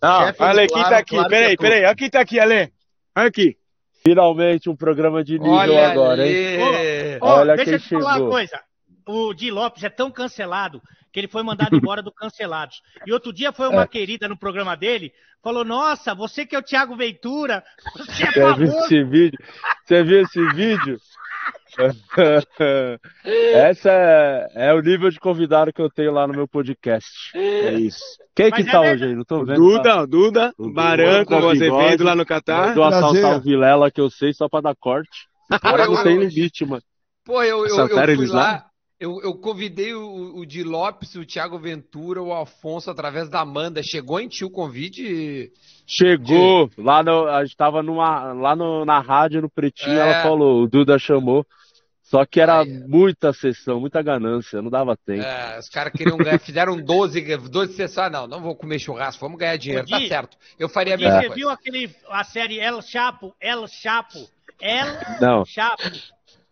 Não, olha quem tá aqui. Claro peraí, é peraí. Olha quem tá aqui, Ale. Olha aqui. Finalmente um programa de nível olha agora, hein? olha deixa quem eu te chegou. falar uma coisa. O Di Lopes é tão cancelado que ele foi mandado embora do Cancelados. E outro dia foi uma é. querida no programa dele, falou: Nossa, você que é o Thiago Ventura, você é Você viu esse vídeo? Você viu esse vídeo? Essa é, é, o nível de convidado que eu tenho lá no meu podcast. É isso. Quem Mas que é tá hoje aí? Não tô vendo. Duda, tá? Duda, o Baranco, o Azevedo lá no Catar. Do assaltar o Vilela que eu sei só pra dar corte. Agora não tem limite, mano. Pô, eu, eu, eu fui lá, eu, eu, convidei o, o Di Lopes, o Thiago Ventura, o Alfonso através da Amanda. Chegou em ti o convite? Chegou. De... Lá no, a gente tava numa, lá no, na rádio, no Pretinho, é... ela falou, o Duda chamou. Só que era muita sessão, muita ganância, não dava tempo. É, os caras queriam ganhar, fizeram 12, 12 sessões. Ah, não, não vou comer churrasco, vamos ganhar dinheiro. Tá certo. Eu faria a mesma Você coisa. viu aquele, a série El Chapo? El Chapo? El não. Chapo?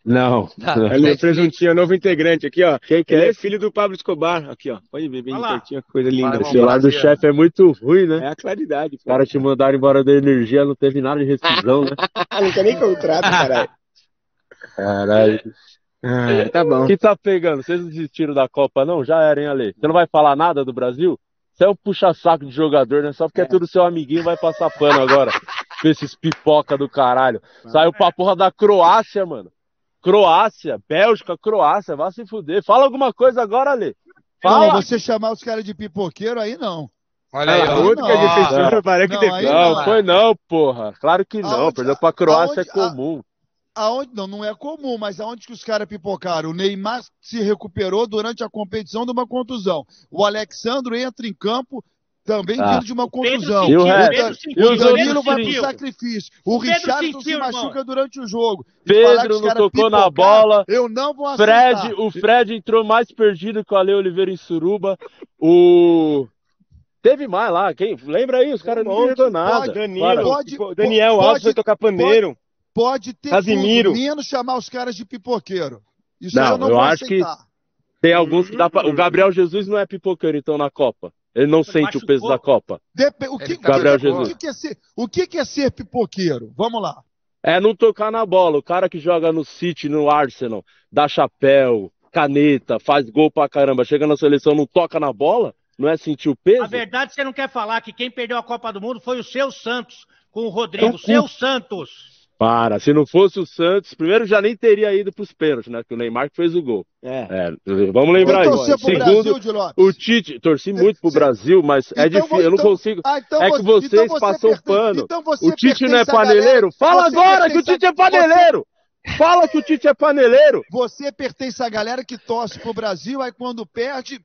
Não. não. Ele é presuntinho, novo integrante aqui, ó. Quem que é? Ele é filho do Pablo Escobar. Aqui, ó. Pode ver bem pertinho, coisa linda. O celular do chefe é muito ruim, né? É a claridade. Os caras te mandaram embora da energia, não teve nada de rescisão, né? não tem nem contrato, caralho. Caralho. Ah, tá bom. O que tá pegando? Vocês não desistiram da Copa, não? Já era, hein, Ale? Você não vai falar nada do Brasil? Você é um puxa-saco de jogador, né? Só porque é, é tudo seu amiguinho vai passar pano agora. Com esses pipoca do caralho. Saiu pra porra da Croácia, mano. Croácia, Bélgica, Croácia, vai se fuder. Fala alguma coisa agora, Ale. Fala. Não, você chamar os caras de pipoqueiro aí, não. Olha aí, a única que defensora parece que não, não, não, foi não, porra. Claro que não. Aonde, Perdeu pra Croácia aonde, é comum. Aonde não, não é comum, mas aonde que os caras pipocaram? O Neymar se recuperou durante a competição de uma contusão. O Alexandro entra em campo também ah. vindo de uma contusão. Sentiu, o, o Danilo vai pro sacrifício. O, Richardson se machuca irmão. durante o jogo. Pedro não tocou na bola. Eu não vou aceitar. Fred, o Fred entrou mais perdido que o Ale Oliveira em Suruba. O Teve mais lá, quem? Lembra aí, os caras não entenderam nada. Danilo, pode, Daniel Alves foi tocar pandeiro pode ter Casimiro. tudo, menos chamar os caras de pipoqueiro. Isso não, eu, não eu acho aceitar. que tem alguns que dá pra... O Gabriel Jesus não é pipoqueiro, então, na Copa. Ele não sente o peso da Copa. Dep... O, que, Gabriel Jesus. O que, é ser, o que é ser pipoqueiro? Vamos lá. É não tocar na bola. O cara que joga no City, no Arsenal, dá chapéu, caneta, faz gol pra caramba, chega na seleção, não toca na bola, não é sentir o peso? A verdade, você não quer falar que quem perdeu a Copa do Mundo foi o seu Santos, com o Rodrigo. Então, seu Santos. Para, se não fosse o Santos, primeiro já nem teria ido para os pênaltis, né? Que o Neymar fez o gol. É. é vamos lembrar isso. Segundo, Brasil, o Tite, torci muito pro Brasil, mas é então, é difícil, eu não então, consigo. Ah, então é que vocês então você passam pertence, pano. Então o Tite não é paneleiro? Fala agora que o Tite é paneleiro! Você... Fala que o Tite é paneleiro! Você pertence à galera que torce pro Brasil, aí quando perde,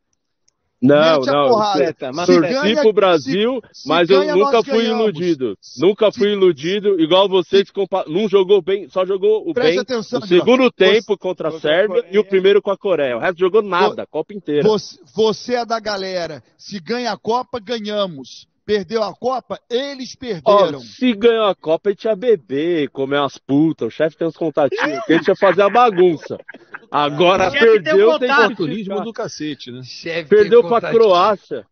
não, não. Maceta, Torci pro Brasil, se, se mas eu nunca fui ganhamos. iludido. Nunca fui iludido, igual vocês. Não jogou bem, só jogou o bem atenção, o segundo ó. tempo você, contra a Sérvia a e o primeiro com a Coreia. O resto jogou nada, a Copa inteira. Você, você é da galera. Se ganha a Copa, ganhamos perdeu a Copa, eles perderam. Oh, se ganhou a Copa, ele tinha beber, comer umas putas, o chefe tem uns contatinhos, que ele tinha fazer a bagunça. Agora perdeu, tem, turismo do cacete, né? Chefe perdeu pra Croácia.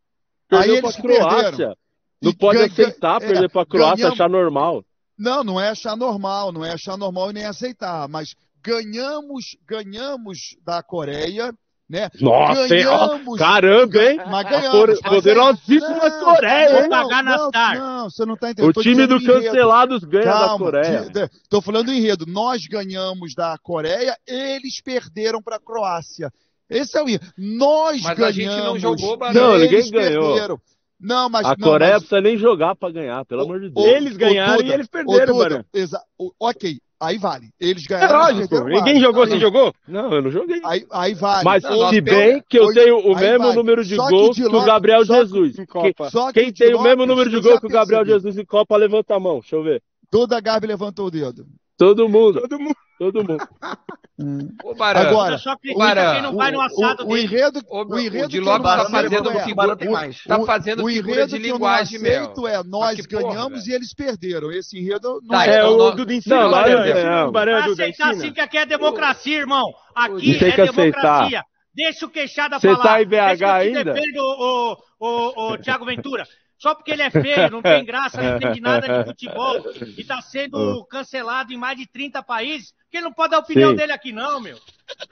Perdeu Aí pra Croácia. Perderam. Não e pode aceitar perder é, pra Croácia, ganhamos... achar normal. Não, não é achar normal, não é achar normal e nem aceitar, mas ganhamos, ganhamos da Coreia, né? Nossa, ganhamos, caramba, hein? Mas ganhamos. Poderosíssima é, Coreia, Vou pagar na STAR. Não, você não tá entendendo. O time do Cancelados ganha Calma, da Coreia. Tô falando do enredo. Nós ganhamos da Coreia, eles perderam para a Croácia. Esse é o enredo. Nós mas ganhamos. Mas a gente não jogou, Não, ninguém ganhou. Perderam. Não, mas. A não, Coreia mas... precisa nem jogar para ganhar, pelo o, amor de Deus. Eles ganharam e eles perderam, mano. Ok, aí vale. Eles ganharam. É lógico, ninguém vale. jogou, você jogou? Não, eu não joguei. Aí, aí vale. Mas não, se bem que eu tenho o mesmo vale. número de gols que, que, o Gabriel Jesus. Que, quem tem o mesmo número de gols que o Gabriel Jesus em Copa, levanta a mão. Deixa eu ver. Toda Gabi levantou o dedo. Todo mundo. Todo mundo. Todo mundo. Ô, Barão, Agora, só quem não vai no assado o, o, o enredo, o, o enredo o de Lopes tá fazendo é, figura, o, tá fazendo o figura de linguagem mesmo. é nós ganhamos e eles perderam. Esse enredo não tá, é, é o do ensino. Não, não, Barão, é aceitar sim que aqui é democracia, irmão. Aqui é democracia. Deixa o queixada falar. Você tá em BH ainda? O, o, o, o Thiago Ventura. Só porque ele é feio, não tem graça, não entende nada de futebol e está sendo cancelado em mais de 30 países, que ele não pode dar a opinião Sim. dele aqui não, meu.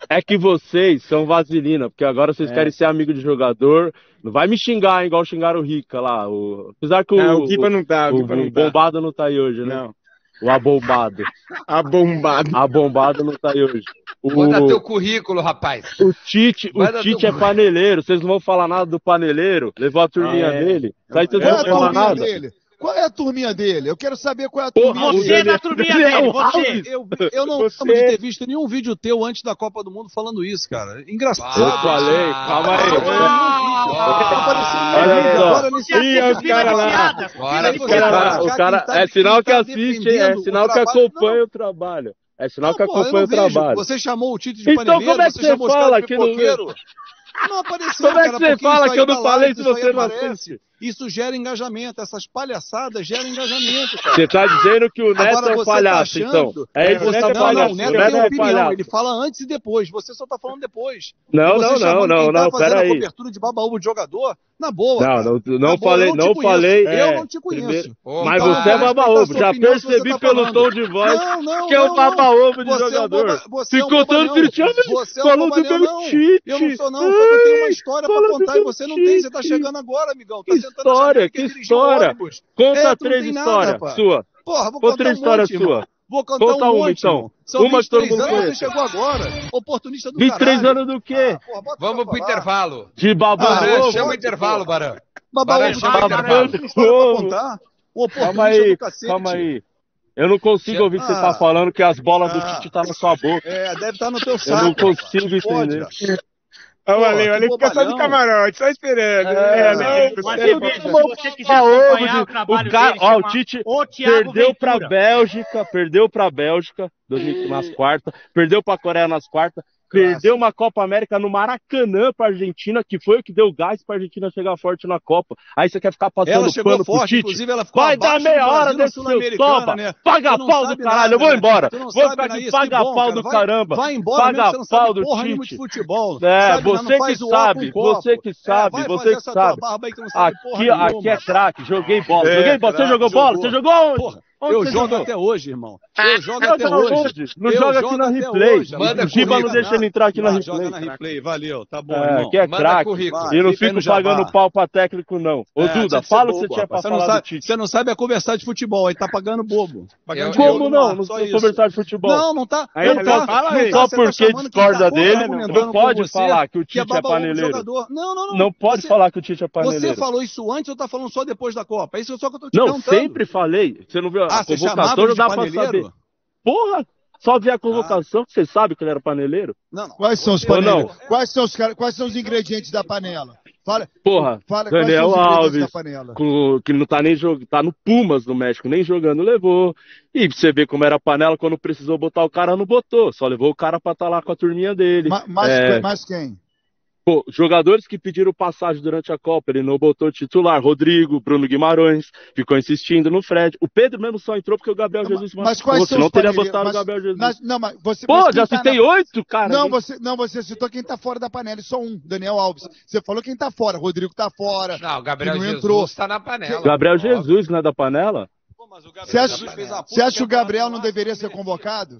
É que vocês são vaselina, porque agora vocês é. querem ser amigo de jogador. Não vai me xingar, hein, igual xingaram o Rica lá. O... Apesar que o, é, o, Kipa não tá, o, o, não o tá. bombado não tá aí hoje, né? Não. O abombado. abombado. Abombado não tá aí hoje. O... Manda teu currículo, rapaz. O Tite, o Tite é paneleiro. Vocês não vão falar nada do paneleiro? Levou a turminha ah, é. dele. Aí vocês não vão falar nada. Dele. Qual é a turminha dele? Eu quero saber qual é a turminha dele. Você é da turminha dele, você. Eu, eu não você... lembro de ter visto nenhum vídeo teu antes da Copa do Mundo falando isso, cara. Engraçado. Eu falei, calma aí. Olha só. Ih, os caras lá. O cara, é sinal que assiste, é sinal que acompanha o trabalho. É sinal que acompanha o trabalho. Você chamou o Tite de então, como é que você, fala que não... Não apareceu, Como é que você fala que eu não falei se você não assiste? Isso gera engajamento, essas palhaçadas geram engajamento. Cara. Você está dizendo que o Neto Agora, é um tá palhaço, tá achando... então. É, é, você tá... não, não, o Neto, o Neto tem é opinião, palhaço. ele fala antes e depois, você só está falando depois. Não, não, não, não, não, tá peraí. cobertura de babaúba de jogador, na boa. Não, não, não falei, não, falei. Eu não te conheço. Mas você é baba-ovo, já percebi tá pelo tom de voz que é o baba-ovo de jogador. Ficou tão Cristiano falou do meu Tite. Eu não sou não, eu tenho uma história pra contar e você não tem, você tá chegando agora, amigão. Tá história, que história. Conta é, três histórias sua. Porra, vou Conta três histórias sua. Vou contar Conta um uma, então. São uma que todo mundo anos, conhece. Você chegou agora. Oportunista do 23 caralho. anos do quê? Ah, porra, Vamos pro intervalo. De babá. Ah, chama o intervalo, Barão. Babá, Barão, chama o intervalo. Calma aí, calma aí. Eu não consigo ouvir o que você tá falando que as bolas do ah. Tite tá na sua boca. É, deve estar tá no teu saco. Eu não consigo entender. Ó, valeu, ali fica só de camarote, só esperando. É, é, né? Mas se você quiser acompanhar o trabalho o cara, dele, ó, o Tite perdeu pra Bélgica, perdeu pra Bélgica nas quartas, perdeu pra Coreia nas quartas, Perdeu uma Copa América no Maracanã para Argentina, que foi o que deu gás para Argentina chegar forte na Copa. Aí você quer ficar passando ela chegou pano forte, pro Tite? Inclusive ela ficou Vai dar meia hora desse seu toba. Né? Paga pau do caralho, eu vou embora. Vou ficar aqui, paga bom, pau do vai, caramba. Vai embora, paga mesmo, pau do Tite. De futebol. É, sabe, você, que sabe, você que sabe, é, você que sabe, Aqui, aqui é craque, joguei bola. É, joguei bola. Você jogou bola? Você jogou onde? Onde eu jogo jogou? até hoje, irmão. Eu jogo até hoje. Não eu joga aqui na replay. Manda o Giba não deixa ele entrar aqui na replay. Joga na replay, valeu. Tá bom, é, irmão. Aqui é craque. E não fico pagando pau pra técnico, não. Ô, é, Duda, fala o que você tinha pra falar do Você não sabe é conversar de futebol, aí tá pagando bobo. Como não? Não sou conversar de futebol. Não, não tá. Não tá. Só porque discorda dele, não pode falar que o Tite é paneleiro. Não, não, não. Não pode falar que o Tite é paneleiro. Você falou isso antes ou tá falando só depois da Copa? É isso só que eu tô te perguntando. Não, sempre falei. Você não viu a ah, convocação? não dá pra saber. Porra! Só ver a convocação, ah. você sabe que ele era paneleiro? Não, não. Quais são os paneleiros? Quais são os, quais são os ingredientes da panela? Fala, Porra, fala, Daniel Alves, com, que não tá nem jogando, tá no Pumas no México, nem jogando, levou. E você vê como era a panela, quando precisou botar o cara, não botou. Só levou o cara pra estar tá lá com a turminha dele. Ma, mas, é... mas quem? Pô, jogadores que pediram passagem durante a Copa, ele não botou titular. Rodrigo, Bruno Guimarães, ficou insistindo no Fred. O Pedro mesmo só entrou porque o Gabriel Jesus mas, mas quais são não teria botado mas, o Gabriel Jesus. Mas, não, mas você, Pô, mas já tá citei oito, cara. Não você, não, você citou quem tá fora da panela, só um, Daniel Alves. Você falou quem tá fora, Rodrigo tá fora. Não, o Gabriel não Jesus entrou. tá na panela. Gabriel Jesus não é da panela? Você acha, você acha que o Gabriel não deveria ser convocado?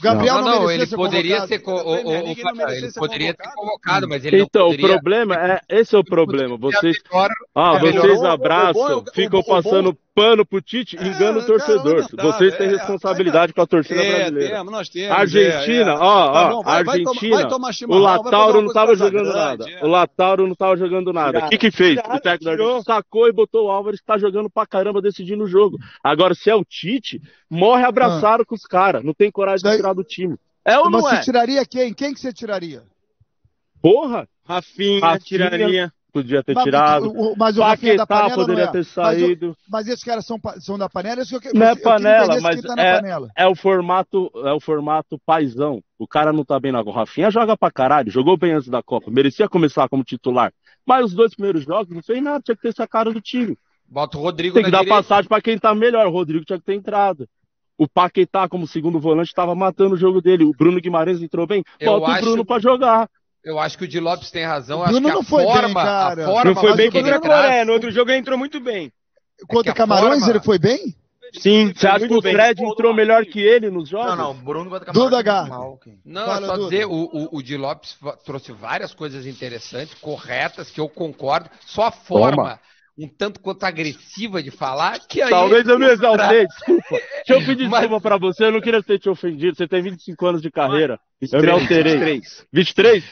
Gabriel não, não, não ele poderia ser, co o, o, ele poderia ser convocado, mas ele então, o problema é esse é o problema. Vocês, ah, vocês abraçam, ficam passando pano pro Tite, é, engana o torcedor. Vocês têm é, responsabilidade com a torcida é, brasileira. Temos, nós temos. Argentina, ó, ó, Argentina. o Latauro não tava jogando nada. O Latauro não tava jogando nada. O que que fez? O técnico sacou e botou o Álvares que tá jogando pra caramba decidindo o jogo. Agora, se é o Tite, morre abraçado com os caras. Não tem coragem de tirar do time. É ou não é? você tiraria quem? Quem que você tiraria? Porra! Rafinha, Rafinha tiraria podia ter mas, tirado. O, mas o Paquetá da panela poderia é. ter saído. Mas, mas, esses caras são, são da panela? Isso eu, não é panela, mas tá é, panela. é o formato é o formato paisão. O cara não tá bem na O Rafinha joga pra caralho, jogou bem antes da Copa, merecia começar como titular. Mas os dois primeiros jogos não fez nada, tinha que ter essa cara do time. Bota o Rodrigo Tem que dar direita. passagem para quem tá melhor. O Rodrigo tinha que ter entrado. O Paquetá, como segundo volante, estava matando o jogo dele. O Bruno Guimarães entrou bem. Bota o Bruno para jogar. Eu acho que o Di Lopes tem razão. O acho Bruno que a não foi forma, bem, cara. A forma Não foi bem que ele contra traz- Coreia. No outro jogo ele entrou muito bem. Contra a Camarões forma- ele foi bem? Sim, Você acha que o Fred entrou melhor que ele nos jogos? Não, não, o Bruno contra Duda Camargo Garbi. mal, ok. Não, Fala, é só Duda. dizer, o, o, o Di Lopes trouxe várias coisas interessantes, corretas, que eu concordo. Só a forma um tanto quanto agressiva de falar, que aí... Talvez eu me exaltei, desculpa. Deixa eu pedir Mas- desculpa pra você, eu não queria ter te ofendido. Você tem 25 anos de carreira. eu me 23, alterei. 23. 23?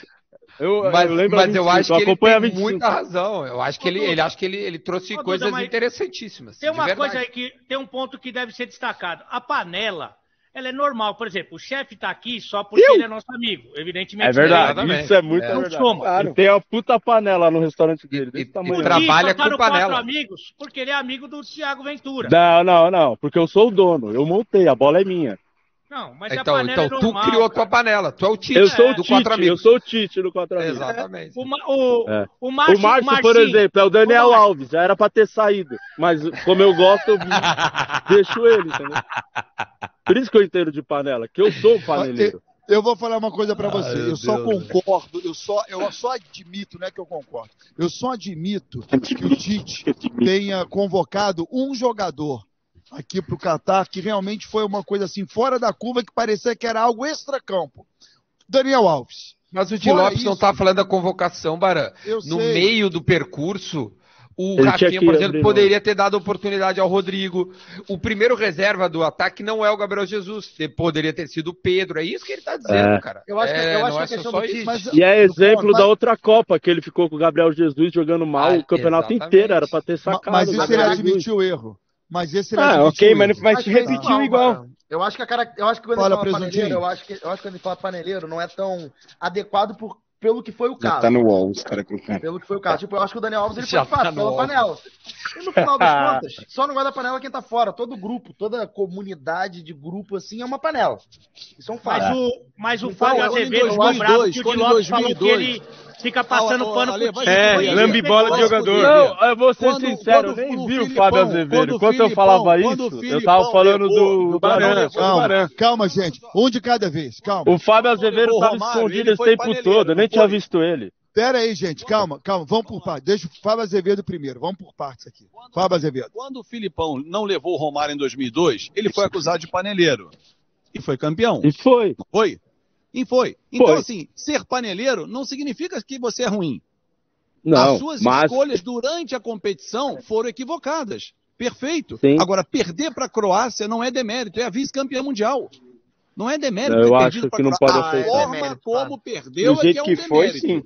Eu, Mas, eu lembro mas eu 25, acho que ele tem 25. muita razão. Eu acho que ele, ele, acho que ele, ele trouxe Ô, coisas mas interessantíssimas. Tem uma coisa aí que tem um ponto que deve ser destacado. A panela, ela é normal. Por exemplo, o chefe tá aqui só porque ele é nosso amigo. Evidentemente. É verdade, Exatamente. isso é muito É. verdade. Claro. E tem a puta panela no restaurante dele, E- desse e- tamanho. e trabalha com no panela. Quatro amigos, porque ele é amigo do Thiago Ventura. Não, não, não, porque eu sou o dono, eu montei, a bola é minha. Não, mas a Então, panela então é tu normal, criou a tua cara. panela. Tu é o Tite Eu sou o do Quatro eu Amigos. sou o Tite do Quatro Amigos. Exatamente. O, o, É. o Márcio, o Márcio, por exemplo, é o Daniel Márcio. Alves, já era pra ter saído. Mas como eu gosto, eu deixo ele, entendeu? Por isso que eu entendo de panela, que eu sou paneleiro. Eu vou falar uma coisa pra Ai, você. Eu só Deus. concordo, eu só, eu só admito, não é que eu concordo. Eu só admito que o Tite tenha convocado um jogador aqui pro Catar que realmente foi uma coisa assim fora da curva que parecia que era algo extra-campo. Daniel Alves. Mas o Di Lopes não isso- tá falando da convocação, Baran. Eu No sei. meio do percurso, o Ele Rafinha, por exemplo, poderia ter dado oportunidade ao Rodrigo. O primeiro reserva do ataque não é o Gabriel Jesus. Poderia ter sido o Pedro. É isso que ele tá dizendo, É. cara. Eu acho que- É, eu acho não que a é só questão só do isso. Mas- E é exemplo Mas- da outra Copa, que ele ficou com o Gabriel Jesus jogando mal Ah, o campeonato exatamente. inteiro, era pra ter sacado. Mas o isso ele admitiu o erro. Mas esse ele Ah, ok, o mas, mas é repetiu igual, cara. Eu acho que a cara... eu acho que quando Fala, ele fala paneleiro, eu acho que eu acho que quando ele fala paneleiro não é tão adequado por, pelo que foi o Já caso. tá no wall, os caras colocando. Pelo que foi o caso. Tipo, eu acho que o Daniel Alves ele Já foi fácil tá pela panela. E no final das contas, só não guarda panela quem tá fora. Todo grupo, toda comunidade de grupo assim é uma panela. Isso é um fato. Mas o, mas o Então, Fábio em Azevedo ficou 2002, bravo que o Lopes falou que 2002. ele fica passando Ah, pano Ale, pro time. É, Foi isso lambe que bola pegou. de jogador. Não, eu vou ser Quando- sincero, quando nem vi o Fábio Azevedo. quando Enquanto eu falava quando isso, eu tava falando do, Calma, calma, gente. Um de cada vez, calma. O Fábio Azevedo tava escondido esse tempo todo, eu nem tinha visto ele. Pera aí, gente, calma, calma. Vamos por partes. Deixa o Fábio Azevedo primeiro. Vamos por partes aqui. Fábio Azevedo. Quando o Filipão não levou o Romário em 2002, ele foi acusado de paneleiro. E foi campeão. E foi. Foi? E foi. Então, Foi. assim, ser paneleiro não significa que você é ruim. Não, As suas mas escolhas durante a competição foram equivocadas. Perfeito. Sim. Agora, perder para a Croácia não é demérito, é a vice-campeã mundial. Não é demérito. Eu ter acho que não pode A aceitar. forma É como perdeu Do é que é um que foi, demérito. sim.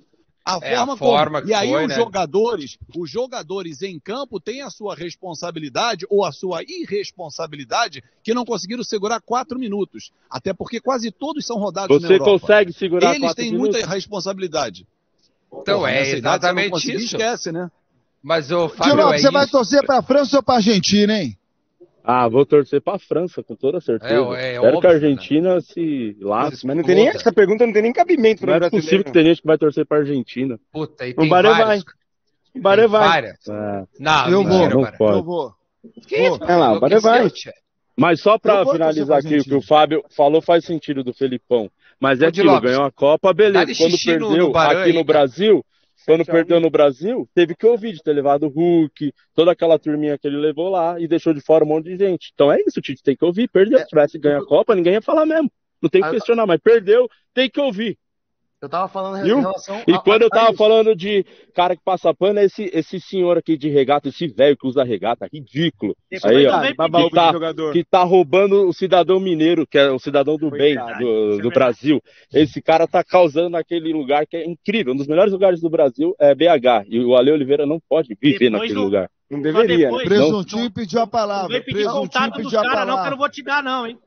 A É, a forma, forma como. que E aí foi, os né? jogadores, os jogadores em campo têm a sua responsabilidade ou a sua irresponsabilidade que não conseguiram segurar quatro minutos. Até porque quase todos são rodados na você Europa. consegue segurar Eles quatro têm minutos? muita responsabilidade. Então, Porra, é idade, exatamente conseguir, isso. Esquece, né? Mas, Di Fábio, Lopes, é você vai isso. torcer pra França ou pra Argentina, hein? Ah, vou torcer pra França, com toda certeza. É, é Espero que óbvio, a Argentina se lasque. Mas não tem nem, essa pergunta não tem nem cabimento Não para é brasileiro. possível que tem gente que vai torcer pra Argentina. Puta, e O tem Baré vai. O Baré vai. É, Não, Eu vou. Não pode. Eu vou. Que isso, Olha lá, o Baré vai. Mas só torcer finalizar aqui, o que o Fábio falou faz sentido do Felipão. Mas é aquilo, ganhou a Copa, beleza. Quando perdeu no aqui aí, no. Brasil, quando perdeu no Brasil, teve que ouvir de ter levado o Hulk, toda aquela turminha que ele levou lá e deixou de fora um monte de gente. Então é isso, o Tite tem que ouvir. Perdeu, se tivesse ganho a Copa, ninguém ia falar mesmo. Não tem que questionar, mas perdeu, tem que ouvir. Eu tava falando em relação E a- quando a- eu tava a isso. falando de cara que passa pano, é esse, esse senhor aqui de regata, esse velho que usa regata, ridículo. Aí, ó, que tá- que tá roubando o cidadão mineiro, que é o cidadão do Foi bem verdade, do, isso é do verdade. Brasil. Esse cara tá causando naquele lugar que é incrível. Um dos melhores lugares do Brasil é BH. E o Ale Oliveira não pode viver Depois naquele do- lugar. Não deveria, né? depois- Presuntinho pediu a Não palavra. vem pedir Presuntinho contato dos pediu a caras, não, que eu palavra. não vou te dar, não, hein?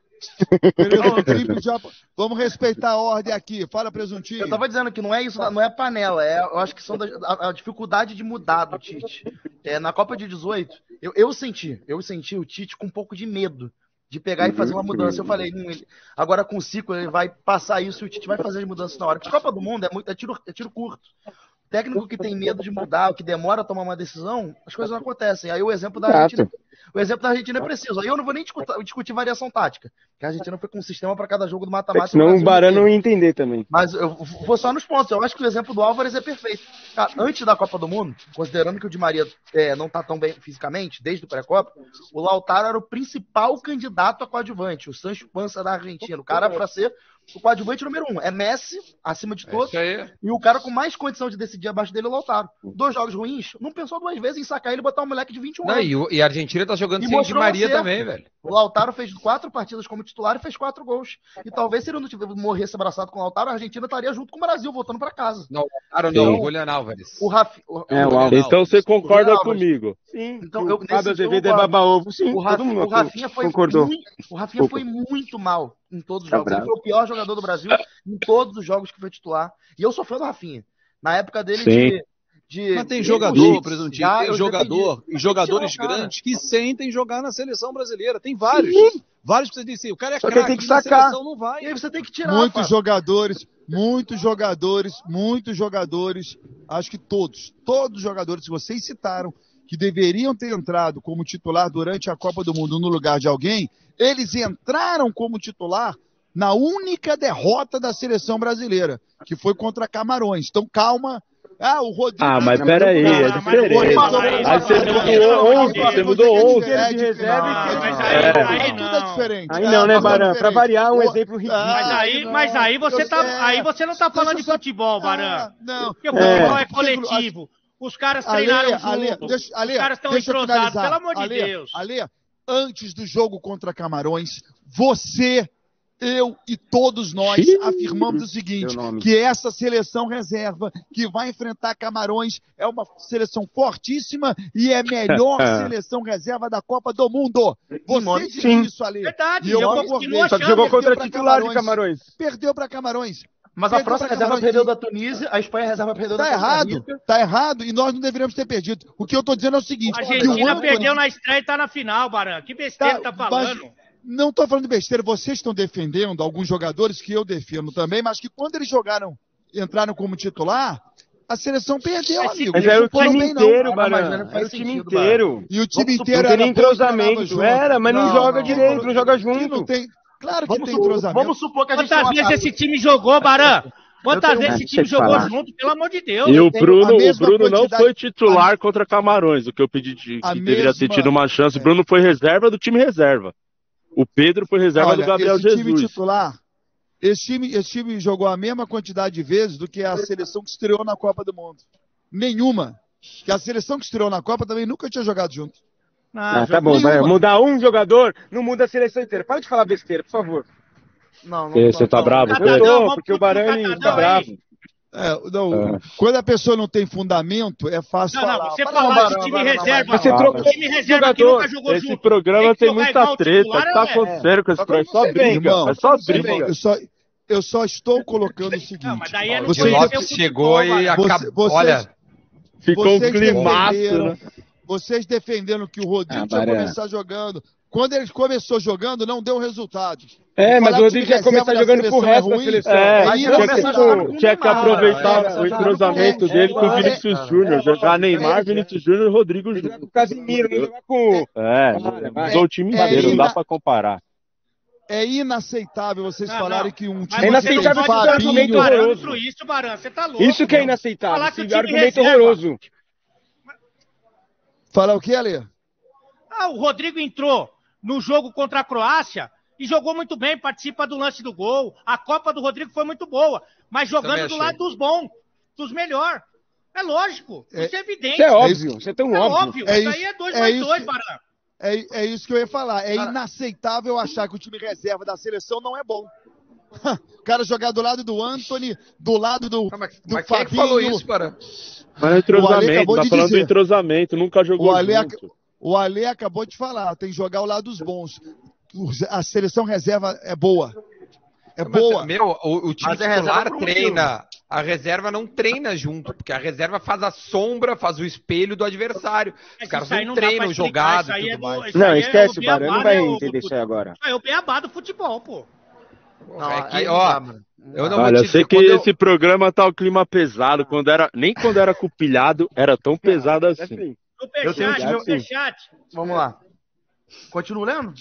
A... Vamos respeitar a ordem aqui. Fala, Presuntinho. Eu tava dizendo que não é isso, não é panela, é, eu acho que são da- a, a dificuldade de mudar do Tite. É, na Copa de 18, eu, eu senti, eu senti o Tite com um pouco de medo de pegar e fazer uma mudança. Eu falei, hum, ele- agora com o Cico ele vai passar isso e o Tite vai fazer as mudanças na hora. Porque Copa do Mundo é, muito, é, tiro, é tiro curto. Técnico que tem medo de mudar, que demora a tomar uma decisão, as coisas não acontecem. Aí o exemplo da. Argentina. O exemplo da Argentina é preciso. Aí eu não vou nem discutir, discutir variação tática, porque a Argentina foi com um sistema para cada jogo do mata-mata. Senão o Barão não ia entender também. Mas eu vou só nos pontos. Eu acho que o exemplo do Álvares é perfeito. Cara, antes da Copa do Mundo, considerando que o Di Maria é, não tá tão bem fisicamente, desde o pré-copa, o Lautaro era o principal candidato a coadjuvante, o Sancho Pança da Argentina. O cara para ser o coadjuvante número um. É Messi, acima de é todos. É e o cara com mais condição de decidir abaixo dele é o Lautaro. Dois jogos ruins, não pensou duas vezes em sacar ele e botar um moleque de 21 não, anos. E, a Argentina tá jogando e sem Di Maria também, velho. O Lautaro fez quatro partidas como titular e fez quatro gols. E talvez se ele não tivesse morresse abraçado com o Lautaro, a Argentina estaria junto com o Brasil, voltando para casa. Não, o Lautaro não, o Julian Álvares. O Rafi, o, é, o Álvares. Então você concorda comigo? Sim. Então, eu, Fábio Azevedo é baba-ovo. Sim, o, Rafi, o Rafinha foi concordou. Muito, o Rafinha foi muito mal em todos os tá jogos. Ele foi o pior jogador do Brasil em todos os jogos que foi titular. E eu sou fã do Rafinha. Na época dele de, de, Mas tem jogador, presuntinho, tem jogador e jogadores grandes que sentem jogar na seleção brasileira. Tem vários. Sim. Vários que você disse, o cara é craque, tem que sacar. não vai. E aí você tem que tirar. Muitos jogadores, muitos jogadores, muitos jogadores, acho que todos, todos os jogadores que vocês citaram, que deveriam ter entrado como titular durante a Copa do Mundo no lugar de alguém, eles entraram como titular na única derrota da seleção brasileira, que foi contra Camarões. Então, calma. Ah, o Rodrigo. Ah, mas peraí, é diferente. Aí você mudou 11, você mudou 11. É de reserva e tudo é diferente. Aí não, né, Baran? Pra variar, um exemplo ridículo. Mas aí, mas aí você tá, aí você não tá falando de futebol, Baran. Não. Porque o futebol é coletivo. Os caras treinaram Ale, junto. Deixa, Ale, Os caras estão entrosados, pelo amor de Ale, Deus. Ale, antes do jogo contra Camarões, você, eu e todos nós afirmamos o seguinte: que essa seleção reserva que vai enfrentar Camarões é uma seleção fortíssima e é a melhor seleção reserva da Copa do Mundo. Você disse isso ali. Verdade, e eu. Só que jogou contra titular de Camarões. Perdeu para Camarões. Mas a França reserva perdeu da Tunísia, a Espanha reserva perdeu tá da errado, Tá errado, e nós não deveríamos ter perdido. O que eu tô dizendo é o seguinte: a Argentina Anthony... perdeu na estreia e tá na final, Baran. Que besteira tá, tá falando. Mas... Não estou falando de besteira, vocês estão defendendo alguns jogadores que eu defendo também, mas que quando eles jogaram, entraram como titular, a seleção perdeu, mas, amigo. Mas era o time bem, inteiro, Barão. Era o time inteiro. E o time inteiro era entrosamento. Era, mas não, não joga não, direito, não, joga junto. Não tem, Claro que vamos tem entrosamento. Vamos supor que a gente Quantas vezes esse time jogou, Baran? Quantas vezes esse time jogou falar. junto, pelo amor de Deus? E o Bruno, o Bruno não foi titular a... contra Camarões, o que eu pedi de, que deveria mesma... ter tido uma chance. O Bruno foi reserva do time reserva. O Pedro foi reserva Olha, do Gabriel esse Jesus. Time titular, esse time, esse time jogou a mesma quantidade de vezes do que a seleção que estreou na Copa do Mundo. Nenhuma. Que a seleção que estreou na Copa também nunca tinha jogado junto. Ah, ah tá bom, vai mudar um jogador, não muda a seleção inteira. Para de falar besteira, por favor. Não, não Você tá bravo? Eu tô, porque o Barani tá bravo. É, não, é. Quando a pessoa não tem fundamento, é fácil não, falar. Não, você falar de time reserva. Você trocou time reserva que nunca jogou Esse junto. programa tem, tem muita treta. O que tá acontecendo com esse programa? Só briga. É só briga. Eu só, eu só estou colocando o seguinte. Não, mas daí é você, Lopes chegou e acabou. Você, olha, ficou um climaço, né? Vocês defendendo que o Rodrigo ah, tinha começar jogando. Quando ele começou jogando, não deu resultado. É, mas o Rodrigo ia começar jogando pro resto é da seleção. É, aí tinha, que, tinha que aproveitar o entrosamento dele com o Vinícius Júnior. Jogar Neymar, Vinícius Júnior e Rodrigo Júnior. Com o Casimiro, jogar com. É, usou o time inteiro, não dá pra comparar. É inaceitável vocês não, falarem não. que um time. É inaceitável esse argumento horroroso. Isso, Baran, você tá louco. Isso que é inaceitável. Esse argumento horroroso. Falar o que, Ale? Ah, o Rodrigo entrou no jogo contra a Croácia e jogou muito bem, participa do lance do gol. A Copa do Rodrigo foi muito boa, mas jogando do lado dos bons, dos melhores. É lógico, é, isso é evidente. Isso é óbvio, isso é tão é óbvio. óbvio. É isso, aí é 2 é mais 2, Barão. É, é isso que eu ia falar. É inaceitável achar que o time reserva da seleção não é bom. o cara jogar do lado do Anthony, do lado do, ah, mas, do mas Fabinho. Quem falou isso, para? Mas é entrosamento, tá falando dizer. do entrosamento, nunca jogou o Ale, junto. O Ale acabou de falar, tem que jogar ao lado dos bons. A seleção reserva é boa. É Mas, boa. Meu, o, o time titular treina. A reserva não treina junto, porque a reserva faz a sombra, faz o espelho do adversário. Os caras não, não treinam jogado e tudo mais. não, é esquece, é o Barão não vai entender isso aí agora. É o beabá do futebol, pô. Não, é que, ó, eu não Olha, eu sei que esse eu... programa tá o clima pesado. Quando era, nem quando era cupilhado era tão pesado assim. Superchat, superchat. Vamos lá. Continua lendo?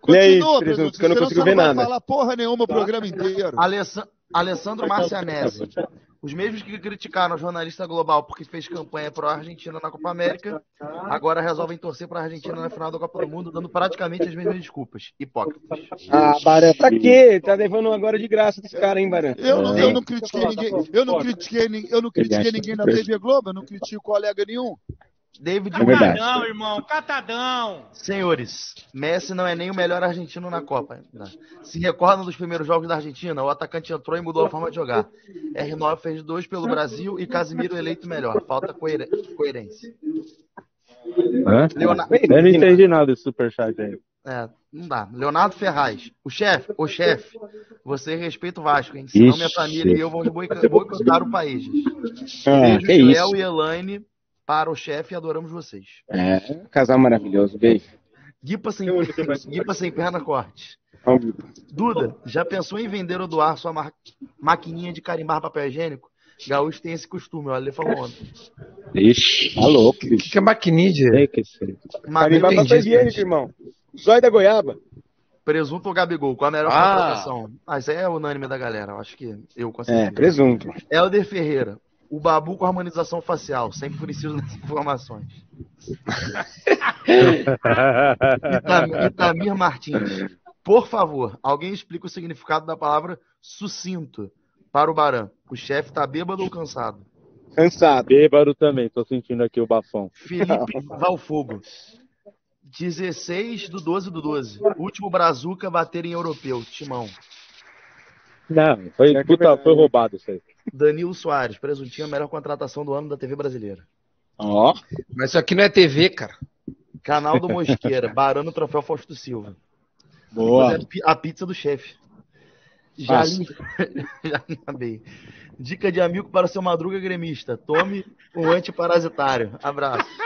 Continua, presunto, que eu não consigo ver nada. Não falar porra nenhuma o programa inteiro. Alessandro Marcianese. Os mesmos que criticaram o jornalista global porque fez campanha pro Argentina na Copa América, agora resolvem torcer para a Argentina na final da Copa do Mundo, dando praticamente as mesmas desculpas. Hipócritas. Ah, Barão, pra quê? Tá levando agora de graça desse cara, hein, Barão? Eu, não, eu não critiquei ninguém. Eu não critiquei, eu não critiquei ninguém na TV Globo, eu não critico colega nenhum. David é Catadão, irmão, catadão. Senhores, Messi não é nem o melhor argentino na Copa. Se recordam dos primeiros jogos da Argentina, o atacante entrou e mudou a forma de jogar. R9 fez dois pelo Brasil e Casimiro eleito melhor. Falta coerência. Leonardo... Eu não entendi nada desse superchat aí. É, não dá. Leonardo Ferraz, o chefe, o chefe, você respeita o Vasco, hein? Senão minha família e eu vamos boicotar o país. Ah, Beijo, Léo e Elaine para o chefe e adoramos vocês. É, casal maravilhoso, beijo. Guipa sem, Guipa sem perna corte. Duda, já pensou em vender ou doar sua ma maquininha de carimbar papel higiênico? Gaúcho tem esse costume, olha, ele falou ontem. Ixi, tá louco. O que, que é maquininha de... É, que carimbar papel higiênico, irmão. Zóio da goiaba. Presunto ou Gabigol? Qual a melhor ah. contratação? Ah, isso é unânime da galera. Eu acho que eu consigo. É, presunto. Helder Ferreira o Babu com harmonização facial. Sempre preciso dessas informações. Itamir Martins. Por favor, alguém explica o significado da palavra sucinto para o Baran. O chefe tá bêbado ou cansado? Cansado. Bêbado também, tô sentindo aqui o bafão. Felipe Valfogo. 16 do 12 do 12. Último Brazuca bater em europeu. Timão. Não, foi, puta, foi roubado isso aí. Danilo Soares, presuntinho, a melhor contratação do ano da TV brasileira. Ó. Oh. Mas isso aqui não é TV, cara. Canal do Mosqueira, Barano Troféu Fausto Silva. Boa. A pizza do chefe. Já bem. Dica de amigo para seu madruga gremista. Tome um antiparasitário. Abraço.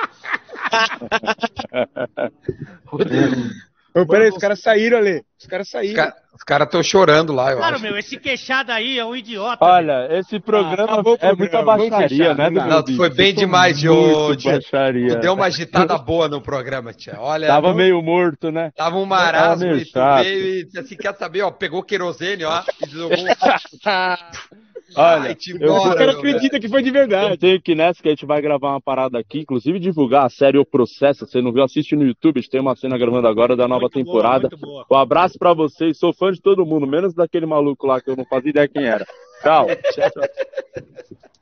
Ô, peraí, os caras saíram ali. Os caras saíram. Os caras estão chorando lá, eu Cara, acho. meu, esse queixado aí é um idiota. Olha, meu. esse programa ah, é muita baixaria, né, Não, tu foi bem demais de hoje. Baixaria. Tu deu uma agitada boa no programa, tia. Olha. Tava não... meio morto, né? Tava um marasmo e tu veio e disse assim, quer saber, ó, pegou querosene, ó, e jogou. Olha, eu, o cara acredita que foi de verdade. Eu tenho que nessa que a gente vai gravar uma parada aqui, inclusive divulgar a série O Processo. Você não viu, assiste no YouTube, a gente tem uma cena gravando agora da nova muito temporada. Boa, boa. Um abraço para vocês, sou fã de todo mundo, menos daquele maluco lá que eu não fazia ideia quem era. Tchau.